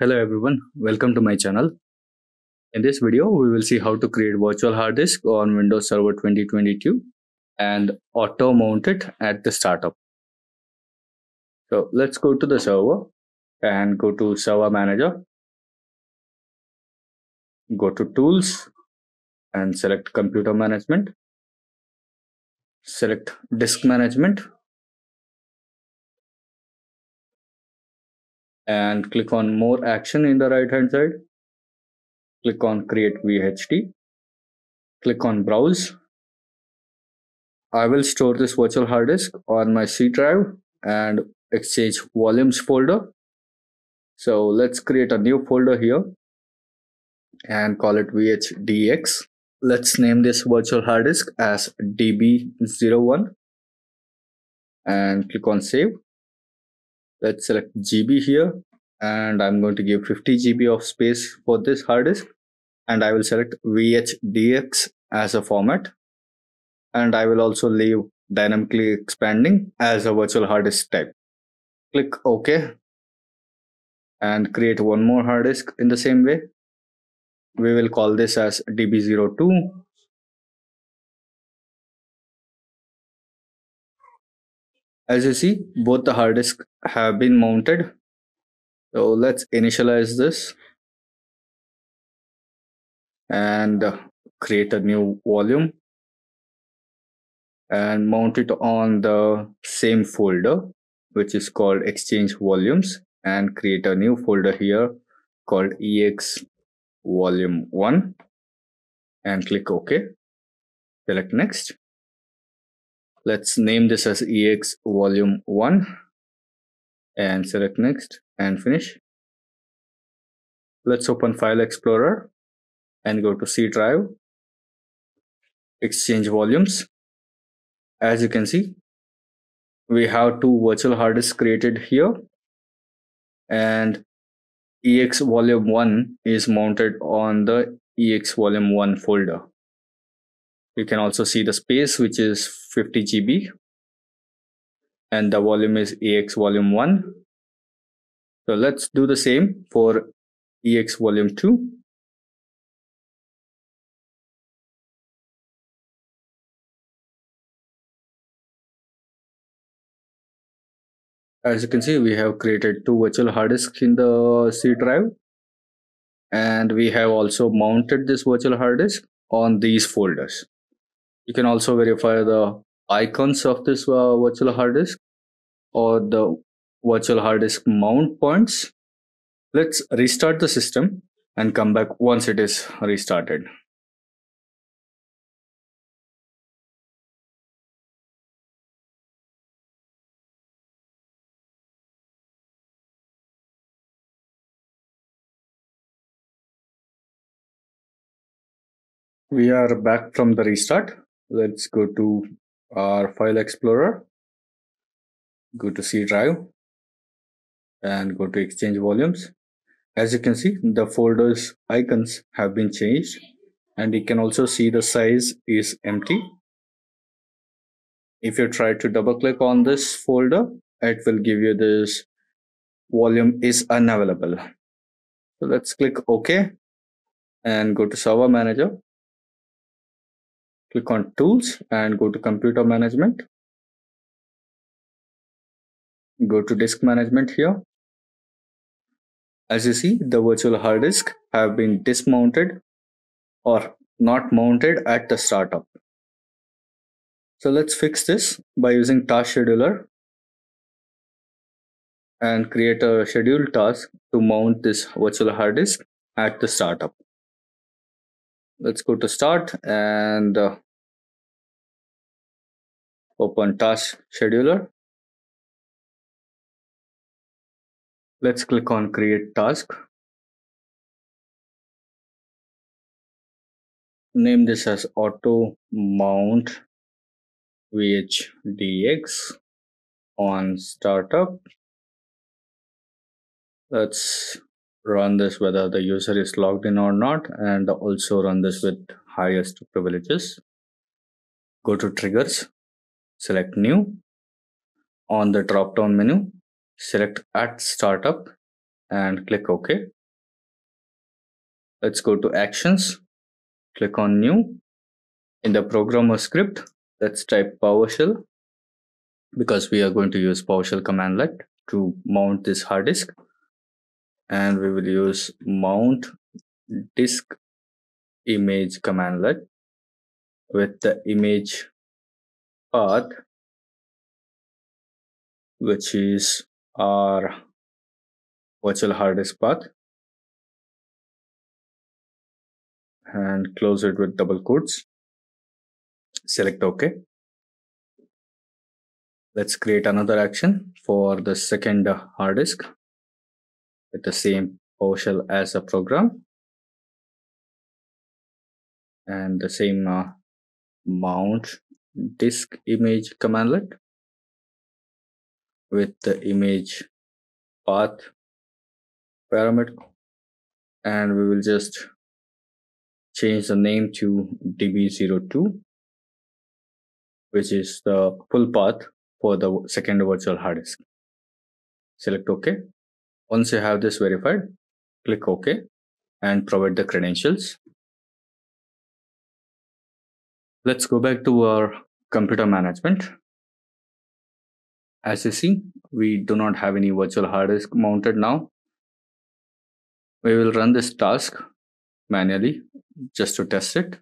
Hello everyone, welcome to my channel. In this video, we will see how to create virtual hard disk on Windows Server 2022 and auto mount it at the startup. So let's go to the server and go to server manager. Go to tools and select computer management. Select disk management and click on more action in the right hand side. Click on create VHD. Click on browse. I will store this virtual hard disk on my C drive and exchange volumes folder. So let's create a new folder here and call it VHDX. Let's name this virtual hard disk as DB01 and click on save let's select GB here and I'm going to give 50 GB of space for this hard disk and I will select VHDX as a format and I will also leave dynamically expanding as a virtual hard disk type. Click OK and create one more hard disk in the same way. We will call this as DB02 As you see, both the hard disk have been mounted. So let's initialize this and uh, create a new volume and mount it on the same folder, which is called exchange volumes and create a new folder here called ex volume 1 and click OK. Select next let's name this as ex volume 1 and select next and finish. Let's open file explorer and go to c drive. Exchange volumes. As you can see we have two virtual hard disks created here. And ex volume 1 is mounted on the ex volume 1 folder you can also see the space which is 50 GB and the volume is EX volume 1. So let's do the same for EX volume 2. As you can see, we have created two virtual hard disks in the C drive and we have also mounted this virtual hard disk on these folders. You can also verify the icons of this uh, virtual hard disk or the virtual hard disk mount points. Let's restart the system and come back once it is restarted. We are back from the restart let's go to our file explorer. Go to c drive and go to exchange volumes. As you can see the folders icons have been changed and you can also see the size is empty. If you try to double click on this folder it will give you this volume is unavailable. So let's click ok and go to server manager click on tools and go to computer management. Go to disk management here. As you see the virtual hard disk have been dismounted or not mounted at the startup. So let's fix this by using task scheduler and create a scheduled task to mount this virtual hard disk at the startup. Let's go to start and uh, open task scheduler. Let's click on create task. Name this as auto mount VHDX on startup. Let's run this whether the user is logged in or not and also run this with highest privileges. Go to triggers select new on the drop down menu select at startup and click OK. Let's go to actions, click on new. In the programmer script, let's type PowerShell because we are going to use PowerShell commandlet to mount this hard disk and we will use mount disk image commandlet with the image path which is our virtual hard disk path and close it with double quotes. Select ok. Let's create another action for the second hard disk with the same PowerShell as a program. And the same uh, mount disk image commandlet with the image path parameter. And we will just change the name to db02 which is the full path for the second virtual hard disk. Select ok. Once you have this verified click ok and provide the credentials Let's go back to our computer management. As you see, we do not have any virtual hard disk mounted now. We will run this task manually just to test it.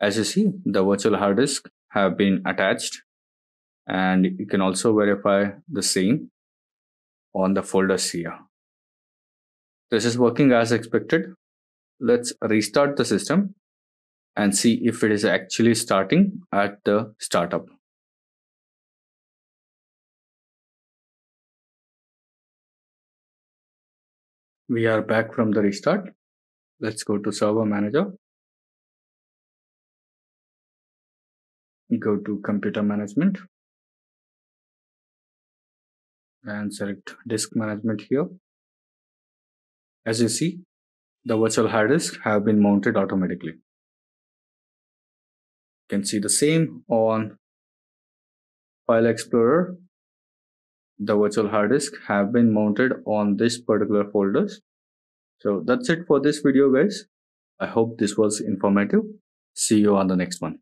As you see, the virtual hard disk have been attached and you can also verify the same on the folders here. This is working as expected. Let's restart the system and see if it is actually starting at the startup. We are back from the restart. Let's go to server manager. Go to computer management and select disk management here. As you see, the virtual hard disk have been mounted automatically can see the same on File Explorer. The virtual hard disk have been mounted on this particular folders. So that's it for this video guys. I hope this was informative. See you on the next one.